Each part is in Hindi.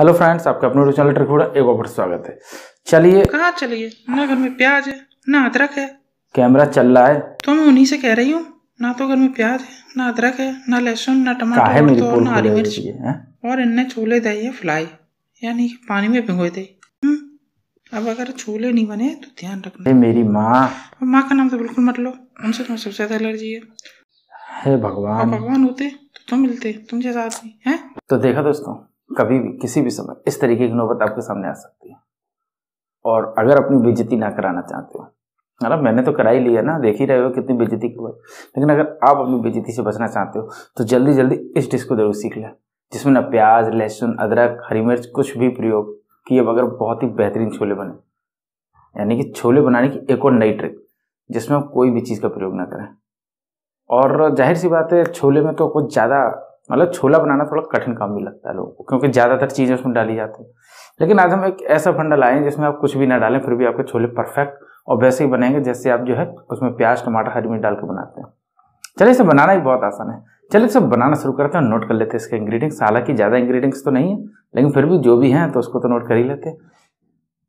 हेलो फ्रेंड्स आपका अपने चैनल ट्रिकूड़ा एक बार स्वागत है। चलिए। कहाँ चलिए? ना घर में प्याज है ना अदरक है। कैमरा चल रहा है। तो मैं उन्हीं से कह रही हूँ ना तो घर में प्याज है ना अदरक है ना लहसुन ना टमाटर तो ना हरी मिर्च। और इनने छोले दे है फ्लाई यानी कि पानी में भिगोए थे हम्म, अब अगर छोले नहीं बने तो ध्यान रखना। मेरी माँ। माँ का नाम तो बिल्कुल मत लो उनसे तुम्हें सबसे ज़्यादा एलर्जी है। हे भगवान। भगवान होते तो तुम मिलते तुम जैसा आदमी है? तो देखा दोस्तों कभी भी, किसी भी समय, इस तरीके की नौबत आपके सामने आ सकती है। और अगर अपनी बेजती ना कराना चाहते हो, है ना? मैंने तो करा ही लिया ना, देख ही रहे हो कितनी बेजती की हुई लेकिन अगर आप अपनी बेजती से बचना चाहते हो तो जल्दी जल्दी इस डिश को ज़रूर सीख लें, जिसमें ना प्याज, लहसुन, अदरक, हरी मिर्च, कुछ भी प्रयोग किए बगैर बहुत ही बेहतरीन छोले बने। यानी कि छोले बनाने की एक और नई ट्रिक, जिसमें आप कोई भी चीज़ का प्रयोग ना करें। और ज़ाहिर सी बात है, छोले में तो कुछ ज़्यादा मतलब छोला बनाना थोड़ा कठिन काम भी लगता है लोगों को, क्योंकि ज़्यादातर चीज़ें उसमें डाली जाती है। लेकिन आज हम एक ऐसा फंडा लाए जिसमें आप कुछ भी ना डालें, फिर भी आपके छोले परफेक्ट और वैसे ही बनेंगे, जैसे आप जो है उसमें प्याज, टमाटर, हरी मिर्च डाल के बनाते हैं। चलिए, इसे बनाना ही बहुत आसान है। चलिए, इसे बनाना शुरू करते हैं नोट कर लेते हैं इसके इंग्रेडिएंट्स हालाँकि ज़्यादा इंग्रेडिएंट्स तो नहीं है, लेकिन फिर भी जो भी हैं तो उसको तो नोट कर ही लेते हैं।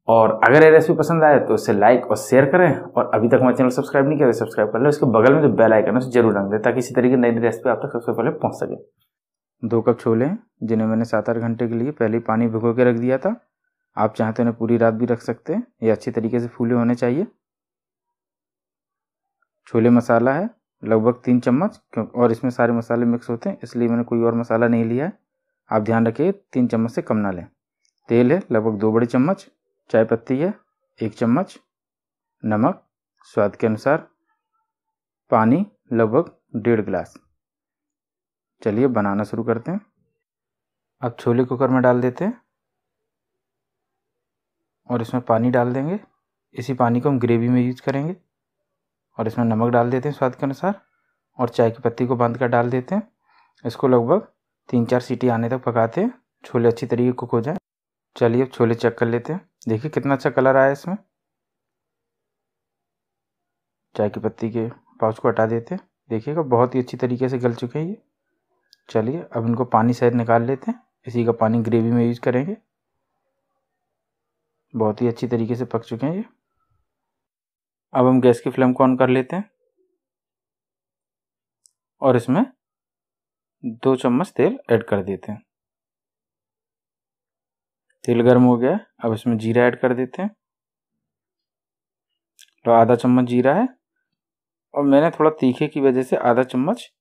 और अगर ये रेसिपी पसंद आए तो इसे लाइक और शेयर करें, और अभी तक हमारे चैनल सब्सक्राइब नहीं किया तो सब्सक्राइब कर लो। इसके बगल में जो बेल आइकन है, उसे ज़रूर रंग दें, ताकि इसी तरीके नई नई रेसिपी आप तक सबसे पहले पहुँच सके। दो कप छोले, जिन्हें मैंने सात आठ घंटे के लिए पहले पानी भिगो के रख दिया था। आप चाहें तो इन्हें पूरी रात भी रख सकते हैं, ये अच्छी तरीके से फूले होने चाहिए। छोले मसाला है, लगभग तीन चम्मच, क्यों, और इसमें सारे मसाले मिक्स होते हैं, इसलिए मैंने कोई और मसाला नहीं लिया है। आप ध्यान रखिए, तीन चम्मच से कम ना लें। तेल है, लगभग दो बड़े चम्मच, चाय पत्ती है, एक चम्मच, नमक, स्वाद के अनुसार, पानी, लगभग डेढ़ गिलास। चलिए बनाना शुरू करते हैं। अब छोले कुकर में डाल देते हैं और इसमें पानी डाल देंगे। इसी पानी को हम ग्रेवी में यूज़ करेंगे और इसमें नमक डाल देते हैं स्वाद के अनुसार और चाय की पत्ती को बाँध कर डाल देते हैं। इसको लगभग तीन चार सीटी आने तक पकाते हैं। छोले अच्छी तरीके कुक हो जाए। चलिए अब छोले चेक कर लेते हैं। देखिए कितना अच्छा कलर आया इसमें। चाय की पत्ती के पाउच को हटा देते हैं। देखिएगा, बहुत ही अच्छी तरीके से गल चुके हैं ये। चलिए, अब इनको पानी सहित निकाल लेते हैं। इसी का पानी ग्रेवी में यूज़ करेंगे। बहुत ही अच्छी तरीके से पक चुके हैं ये। अब हम गैस की फ्लेम को ऑन कर लेते हैं। और इसमें दो चम्मच तेल ऐड कर देते हैं। तेल गर्म हो गया अब इसमें जीरा ऐड कर देते हैं। तो आधा चम्मच जीरा है। और मैंने थोड़ा तीखे की वजह से आधा चम्मच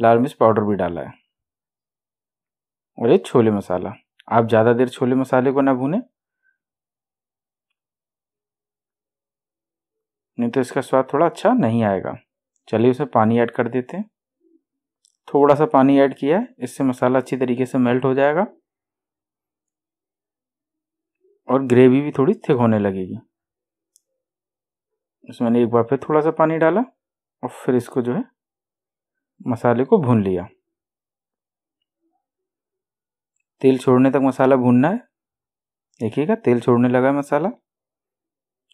लाल मिर्च पाउडर भी डाला है। और ये छोले मसाला। आप ज़्यादा देर छोले मसाले को ना भूनें। नहीं तो इसका स्वाद थोड़ा अच्छा नहीं आएगा। चलिए उसमें पानी ऐड कर देते हैं। थोड़ा सा पानी ऐड किया है। इससे मसाला अच्छी तरीके से मेल्ट हो जाएगा। और ग्रेवी भी थोड़ी थिक होने लगेगी। इसमें मैंने एक बार फिर थोड़ा सा पानी डाला और फिर इसको जो है मसाले को भून लिया। तेल छोड़ने तक मसाला भूनना है। देखिएगा, तेल छोड़ने लगा है मसाला।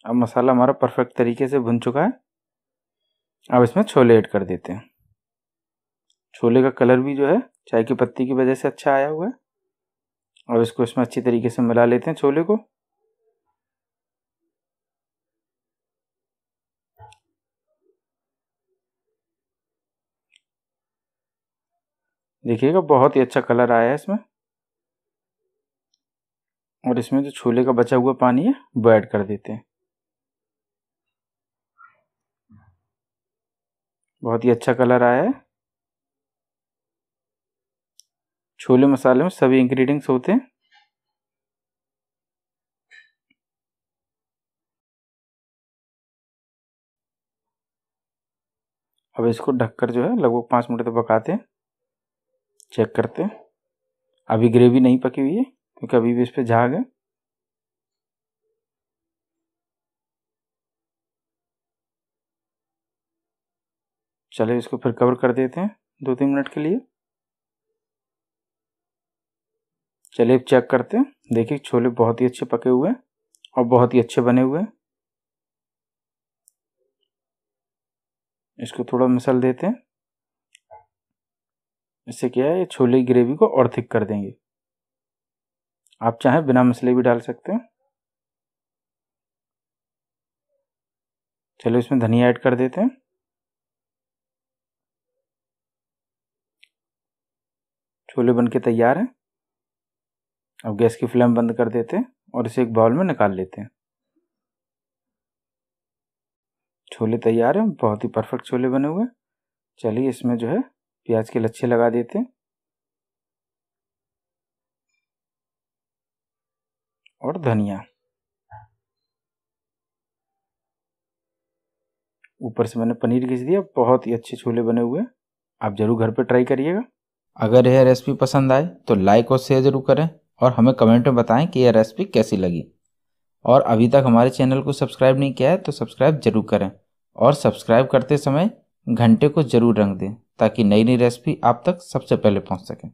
अब मसाला हमारा परफेक्ट तरीके से भुन चुका है। अब इसमें छोले ऐड कर देते हैं। छोले का कलर भी जो है, चाय की पत्ती की वजह से अच्छा आया हुआ है। और इसको इसमें अच्छी तरीके से मिला लेते हैं छोले को। देखिएगा, बहुत ही अच्छा कलर आया है इसमें। और इसमें जो छोले का बचा हुआ पानी है, वो ऐड कर देते हैं। बहुत ही अच्छा कलर आया है। छोले मसाले में सभी इंग्रेडिएंट्स होते हैं। अब इसको ढककर जो है, लगभग पाँच मिनट तक पकाते हैं। चेक करते हैं। अभी ग्रेवी नहीं पकी हुई है। क्योंकि अभी भी इस पर झाग है? चलिए इसको फिर कवर कर देते हैं दो तीन मिनट के लिए। चलिए चेक करते हैं। देखिए, छोले बहुत ही अच्छे पके हुए हैं और बहुत ही अच्छे बने हुए हैं। इसको थोड़ा मिसल देते हैं। इससे क्या है? ये छोले की ग्रेवी को और थिक कर देंगे। आप चाहें बिना मसले भी डाल सकते हैं। चलो इसमें धनिया ऐड कर देते हैं। छोले बन के तैयार हैं। अब गैस की फ्लेम बंद कर देते हैं और इसे एक बाउल में निकाल लेते हैं। छोले तैयार हैं, बहुत ही परफेक्ट छोले बने हुए चलिए इसमें जो है प्याज के लच्छे लगा देते हैं। और धनिया। ऊपर से मैंने पनीर घिस दिया, बहुत ही अच्छे छोले बने हुए आप ज़रूर घर पर ट्राई करिएगा। अगर यह रेसिपी पसंद आए तो लाइक और शेयर ज़रूर करें और हमें कमेंट में बताएँ कि यह रेसिपी कैसी लगी। और अभी तक हमारे चैनल को सब्सक्राइब नहीं किया है तो सब्सक्राइब ज़रूर करें और सब्सक्राइब करते समय घंटे को ज़रूर रंग दें, ताकि नई नई रेसिपी आप तक सबसे पहले पहुँच सकें।